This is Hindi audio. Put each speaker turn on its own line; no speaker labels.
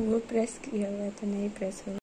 वो प्रेस किया हुआ था तो नहीं प्रेस हुआ